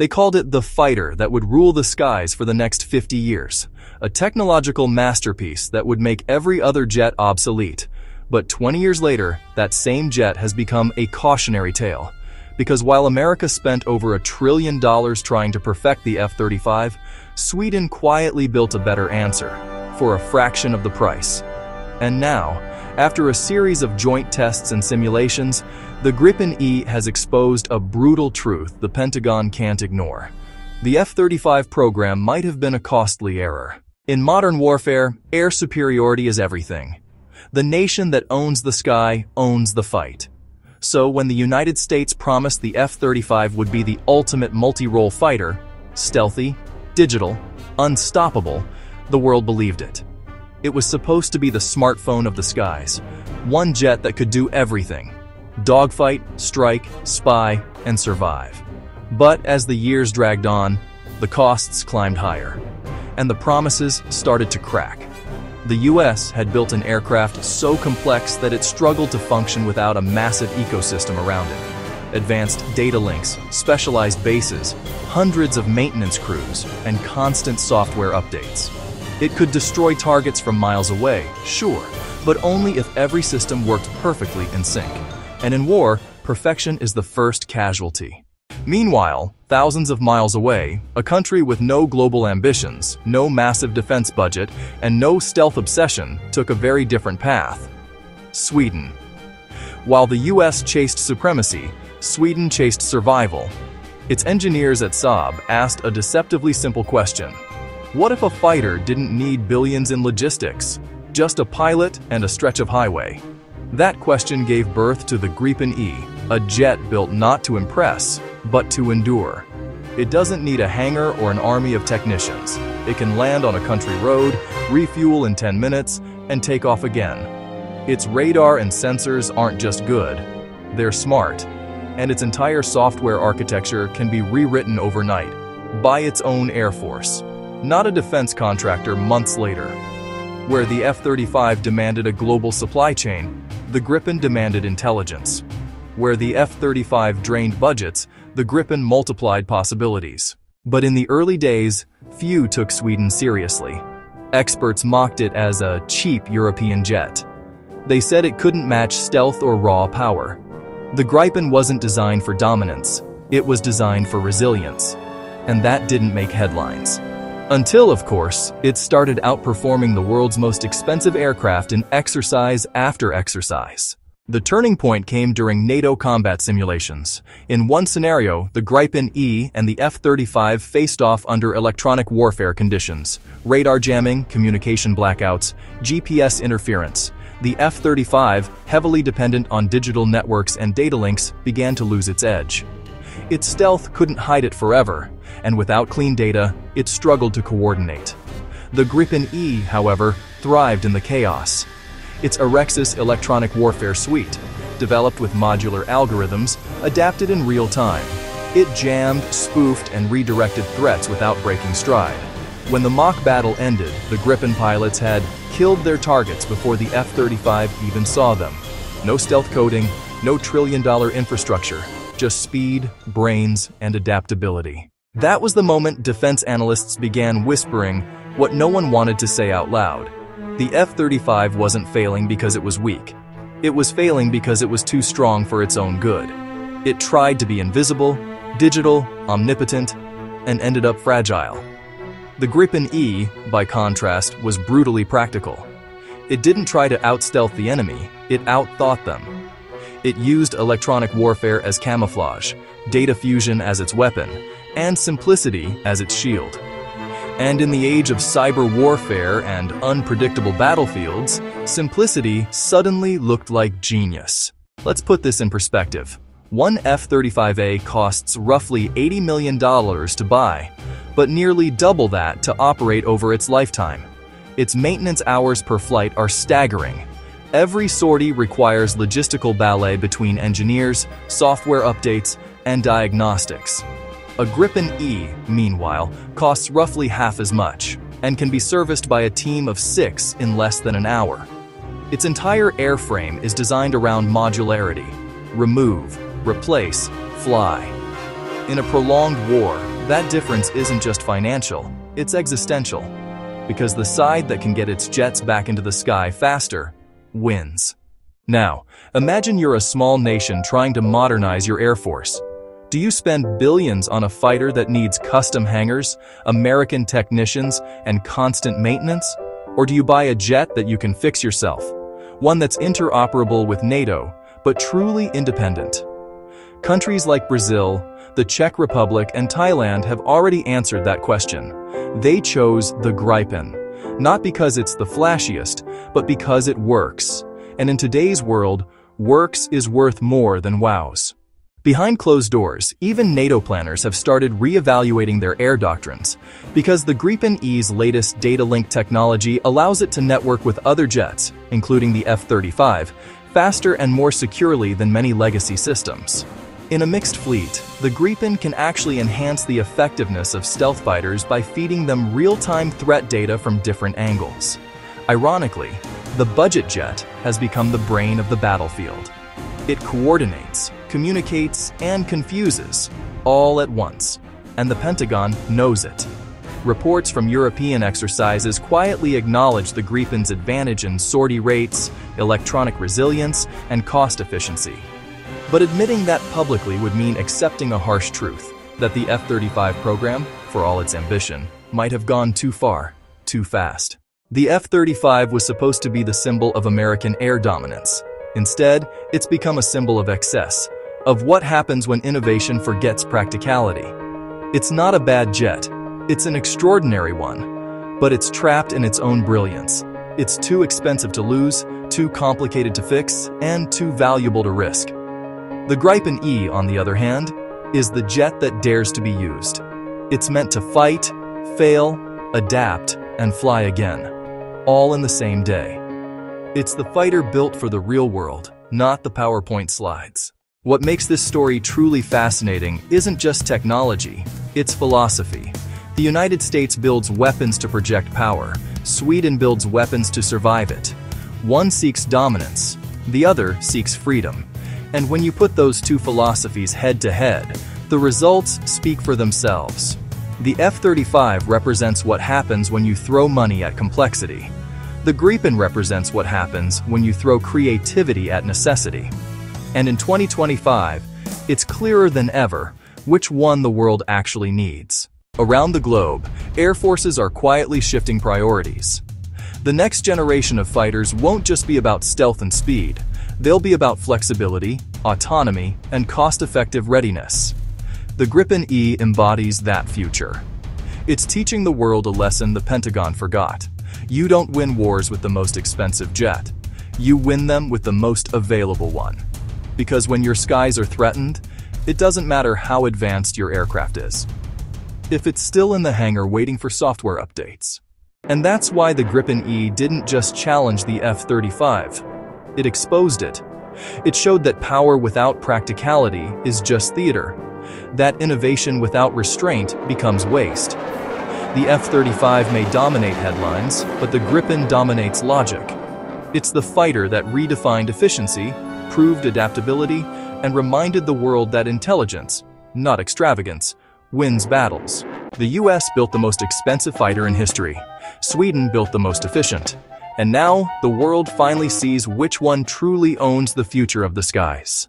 They called it the fighter that would rule the skies for the next 50 years, a technological masterpiece that would make every other jet obsolete. But 20 years later, that same jet has become a cautionary tale. Because while America spent over a trillion dollars trying to perfect the F-35, Sweden quietly built a better answer, for a fraction of the price. And now, after a series of joint tests and simulations, the Gripen E has exposed a brutal truth the Pentagon can't ignore. The F-35 program might have been a costly error. In modern warfare, air superiority is everything. The nation that owns the sky owns the fight. So when the United States promised the F-35 would be the ultimate multi-role fighter, stealthy, digital, unstoppable, the world believed it. It was supposed to be the smartphone of the skies, one jet that could do everything. Dogfight, strike, spy, and survive. But as the years dragged on, the costs climbed higher, and the promises started to crack. The US had built an aircraft so complex that it struggled to function without a massive ecosystem around it. Advanced data links, specialized bases, hundreds of maintenance crews, and constant software updates. It could destroy targets from miles away, sure, but only if every system worked perfectly in sync. And in war, perfection is the first casualty. Meanwhile, thousands of miles away, a country with no global ambitions, no massive defense budget, and no stealth obsession took a very different path. Sweden. While the US chased supremacy, Sweden chased survival. Its engineers at Saab asked a deceptively simple question. What if a fighter didn't need billions in logistics? Just a pilot and a stretch of highway. That question gave birth to the Gripen E, a jet built not to impress, but to endure. It doesn't need a hangar or an army of technicians. It can land on a country road, refuel in 10 minutes, and take off again. Its radar and sensors aren't just good, they're smart. And its entire software architecture can be rewritten overnight, by its own Air Force, not a defense contractor months later. Where the F-35 demanded a global supply chain, the Gripen demanded intelligence. Where the F-35 drained budgets, the Gripen multiplied possibilities. But in the early days, few took Sweden seriously. Experts mocked it as a cheap European jet. They said it couldn't match stealth or raw power. The Gripen wasn't designed for dominance, it was designed for resilience. And that didn't make headlines. Until, of course, it started outperforming the world's most expensive aircraft in exercise after exercise. The turning point came during NATO combat simulations. In one scenario, the Gripen E and the F-35 faced off under electronic warfare conditions, radar jamming, communication blackouts, GPS interference. The F-35, heavily dependent on digital networks and data links, began to lose its edge. Its stealth couldn't hide it forever, and without clean data, it struggled to coordinate. The Gripen E, however, thrived in the chaos. Its Arexis electronic warfare suite, developed with modular algorithms, adapted in real time. It jammed, spoofed, and redirected threats without breaking stride. When the mock battle ended, the Gripen pilots had killed their targets before the F-35 even saw them. No stealth coating, no trillion-dollar infrastructure, just speed, brains, and adaptability. That was the moment defense analysts began whispering what no one wanted to say out loud. The F-35 wasn't failing because it was weak. It was failing because it was too strong for its own good. It tried to be invisible, digital, omnipotent, and ended up fragile. The Gripen E, by contrast, was brutally practical. It didn't try to outstealth the enemy, it outthought them. It used electronic warfare as camouflage, data fusion as its weapon, and simplicity as its shield. And in the age of cyber warfare and unpredictable battlefields, simplicity suddenly looked like genius. Let's put this in perspective. One F-35A costs roughly $80 million to buy, but nearly double that to operate over its lifetime. Its maintenance hours per flight are staggering. Every sortie requires logistical ballet between engineers, software updates, and diagnostics. A Gripen E, meanwhile, costs roughly half as much and can be serviced by a team of six in less than an hour. Its entire airframe is designed around modularity. Remove, replace, fly. In a prolonged war, that difference isn't just financial, it's existential. Because the side that can get its jets back into the sky faster wins. Now, imagine you're a small nation trying to modernize your air force. Do you spend billions on a fighter that needs custom hangars, American technicians, and constant maintenance? Or do you buy a jet that you can fix yourself? One that's interoperable with NATO, but truly independent. Countries like Brazil, the Czech Republic, and Thailand have already answered that question. They chose the Gripen, not because it's the flashiest, but because it works. And in today's world, works is worth more than wows. Behind closed doors, even NATO planners have started re-evaluating their air doctrines, because the Gripen E's latest data link technology allows it to network with other jets, including the F-35, faster and more securely than many legacy systems. In a mixed fleet, the Gripen can actually enhance the effectiveness of stealth fighters by feeding them real-time threat data from different angles. Ironically, the budget jet has become the brain of the battlefield. It coordinates, communicates, and confuses, all at once, and the Pentagon knows it. Reports from European exercises quietly acknowledge the Gripen's advantage in sortie rates, electronic resilience, and cost efficiency. But admitting that publicly would mean accepting a harsh truth, that the F-35 program, for all its ambition, might have gone too far, too fast. The F-35 was supposed to be the symbol of American air dominance, Instead, it's become a symbol of excess, of what happens when innovation forgets practicality. It's not a bad jet, it's an extraordinary one, but it's trapped in its own brilliance. It's too expensive to lose, too complicated to fix, and too valuable to risk. The Gripen E, on the other hand, is the jet that dares to be used. It's meant to fight, fail, adapt, and fly again, all in the same day. It's the fighter built for the real world, not the PowerPoint slides. What makes this story truly fascinating isn't just technology, it's philosophy. The United States builds weapons to project power, Sweden builds weapons to survive it. One seeks dominance, the other seeks freedom. And when you put those two philosophies head to head, the results speak for themselves. The F-35 represents what happens when you throw money at complexity. The Gripen represents what happens when you throw creativity at necessity. And in 2025, it's clearer than ever which one the world actually needs. Around the globe, air forces are quietly shifting priorities. The next generation of fighters won't just be about stealth and speed, they'll be about flexibility, autonomy, and cost-effective readiness. The Gripen E embodies that future. It's teaching the world a lesson the Pentagon forgot. You don't win wars with the most expensive jet. You win them with the most available one. Because when your skies are threatened, it doesn't matter how advanced your aircraft is. If it's still in the hangar waiting for software updates. And that's why the Gripen E didn't just challenge the F-35. It exposed it. It showed that power without practicality is just theater. That innovation without restraint becomes waste. The F-35 may dominate headlines, but the Gripen dominates logic. It's the fighter that redefined efficiency, proved adaptability, and reminded the world that intelligence, not extravagance, wins battles. The US built the most expensive fighter in history. Sweden built the most efficient. And now, the world finally sees which one truly owns the future of the skies.